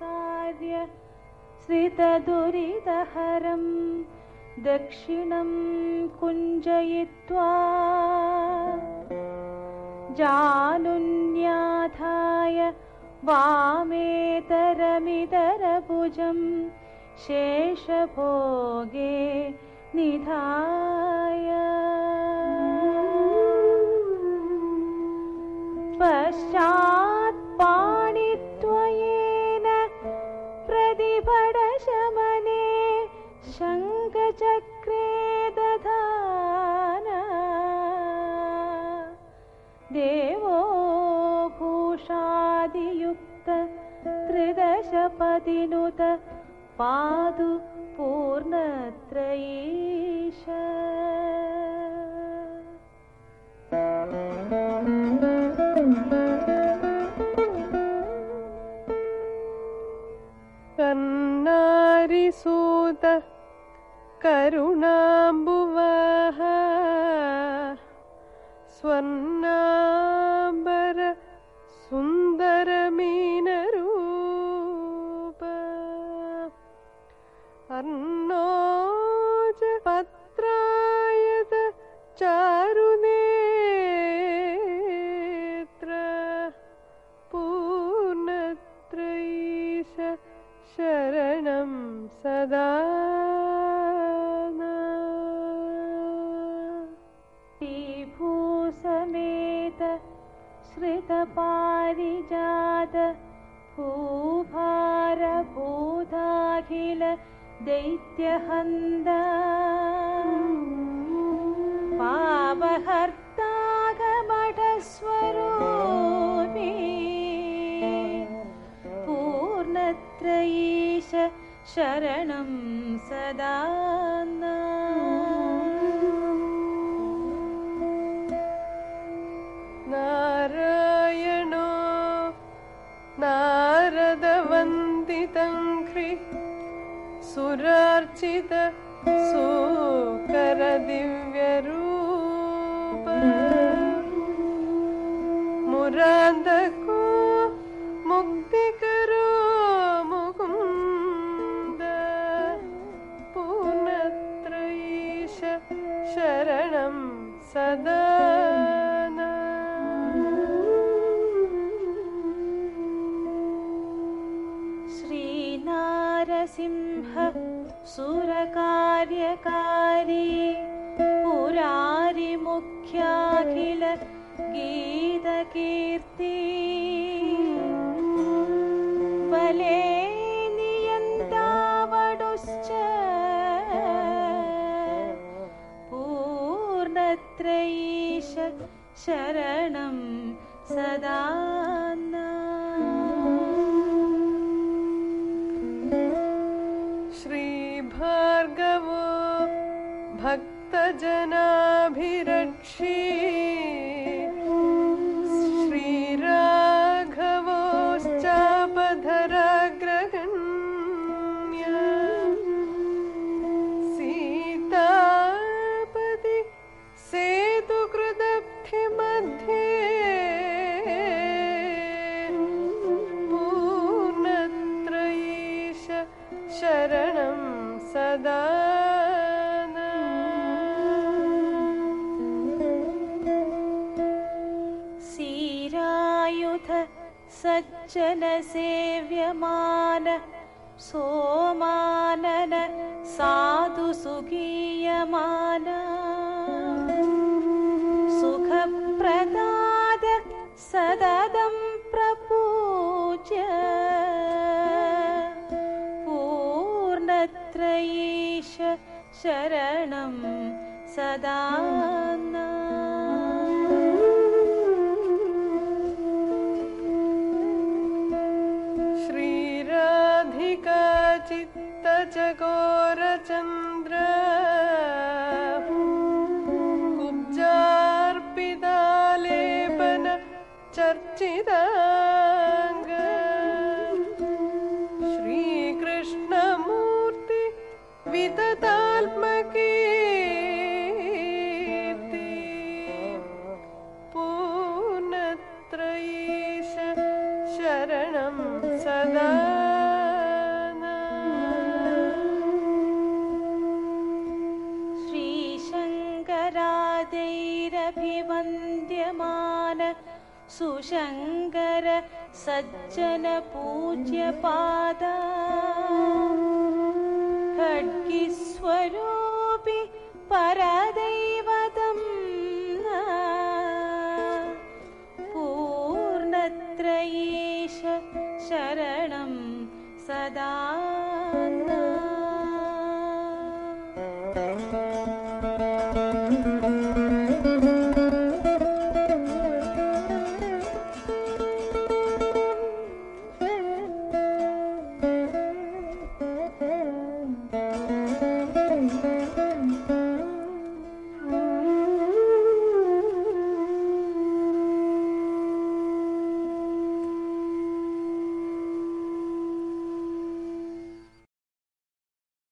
कार्य श्रितदुरितहरं दक्षिणं कुञ्जयित्वा जानुन्याधाय वामेतरमितरभुजं शेषभोगे निधाय शङ्खचक्रे दधान। देवो भूषादियुक्त त्रिदशपतिनुत पादु पूर्णत्रयीश। कन्नारिसूत करुणाम्बुवः स्वर्णाम्बर श्रितपारिजात भूभारभूताखिल दैत्यहन्द पापहर्तागमठस्वरूपी पूर्णत्रयीश शरणं सदा नारदवन्दितङ्घ्रि सुरार्चित सुकरदिव्यरूप मुरान्दको श्रीनारसिंह सुरकार्यकारी पुरारिमुख्याखिल गीतकीर्ति। बले नियन्तावडुश्च पूर्णत्रयीश शरणं सदा भक्तजनाभिरक्षी श्रीराघवोश्चापधराग्रगण्य। सीतापति सेतुकृदब्धिमध्ये। पूर्णत्रयीश शरणं सदा सज्जनसेव्यमान सोमानन साधु सुगीयमान सुखप्रदाद सददं प्रपूज्य पूर्णत्रयीश शरणं सदा चित्तचकोरचन्द्र सुशङ्कर सज्जन पूज्यपादा खड्गिस्वरूपि परदैवतम्। पूर्णत्रयीश शरणं सदा